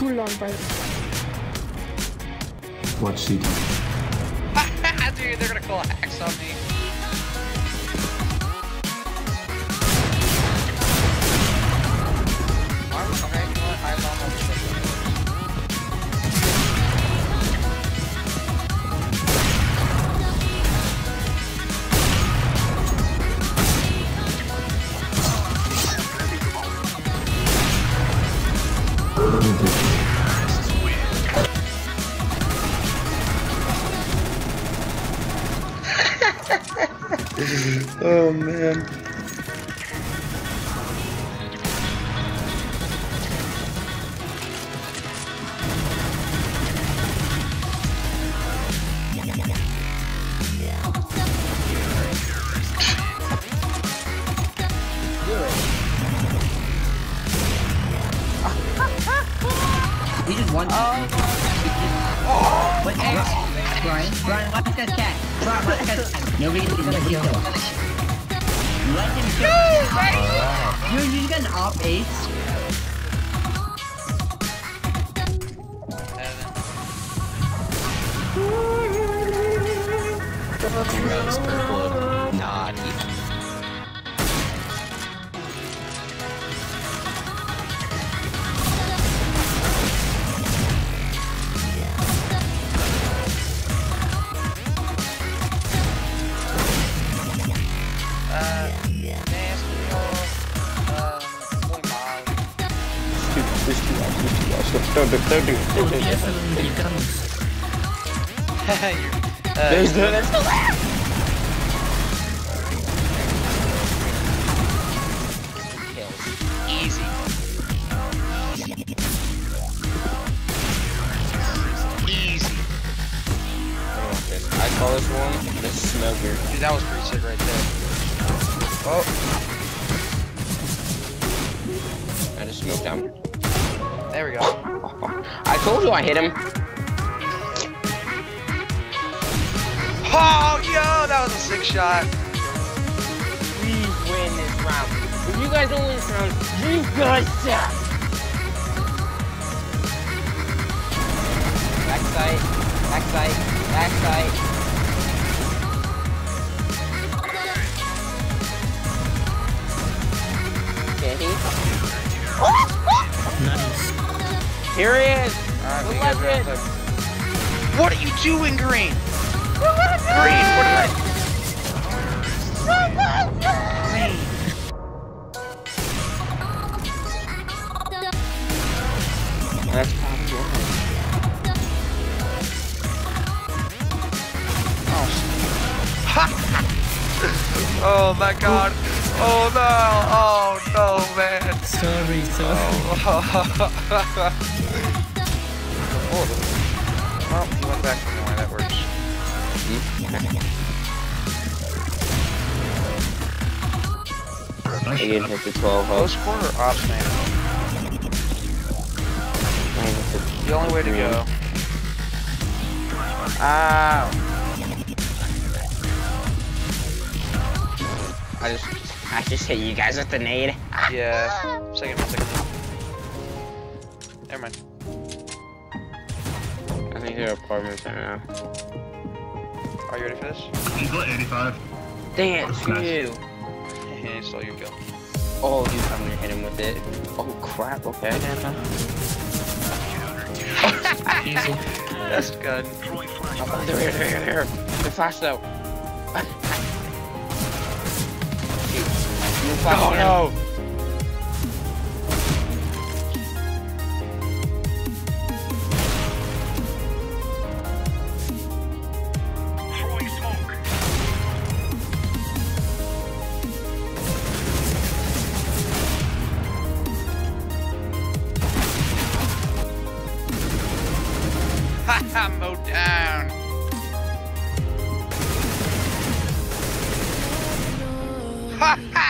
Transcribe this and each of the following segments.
too long, but Watch CT. Dude, they're gonna call hacks on me. Oh man. He just one. Oh. But Eric, Brian, Brian, watch that cat. Nobody kill him. Let him kill. Dude, you got an op ace. Heroes You're- uh, There's the, the left! Easy. Easy. I call. Dude, that was pretty sick right there. Oh, I just smoked him. There we go. I told you I hit him. Oh, yo, that was a sick shot. Please win this round. If you guys don't win this round, you guys suck. Backside, backside, backside. Here he is. Alright, The we guys are legend. What are you doing, Green? Green, what did I... That's probably oh, oh my god. Oh no. Oh no, man. Sorry, sorry. oh, oh well, he went back from the way that works. He didn't hit the 12 Close house. quarter or ops man? The only way to go. Ow. I just, I just hit you guys with the nade. Yeah. Second, second. Never mind. I think they're apartments right now. Are you ready for this? He's lit 85. Dang it, screw Nice. you. Oh, he stole your kill. Oh, dude, I'm gonna hit him with it. Oh, crap, okay. Easy. That's good. Oh, they're here, they're here, they're here. They're flashed out. Oh no. Mowed down. Ha ha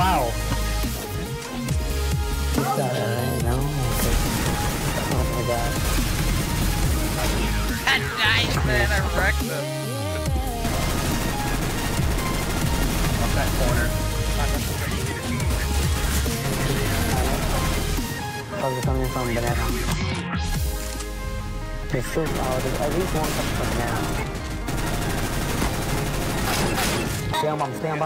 Wow. Oh my god. That nice, man. I wrecked him. Up that corner. Probably coming from banana. They shoot out at least one comes from banana. Stay on stay on.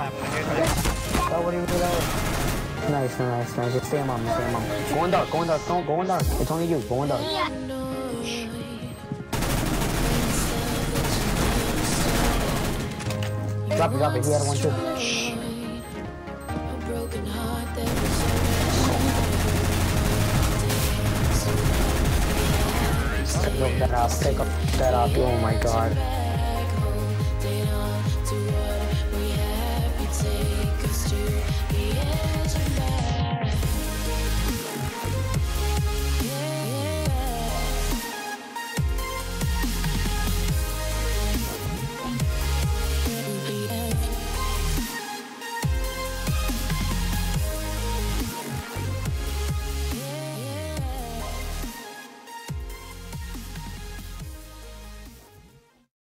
Oh, what do you do that? Nice, nice, nice. Just stay on bomb, stay on bomb. Go in dark, go in dark, don't go in dark. It's only you, go in dark. Drop it, drop it. He had one too. Up that up, pick up that up. Oh my god.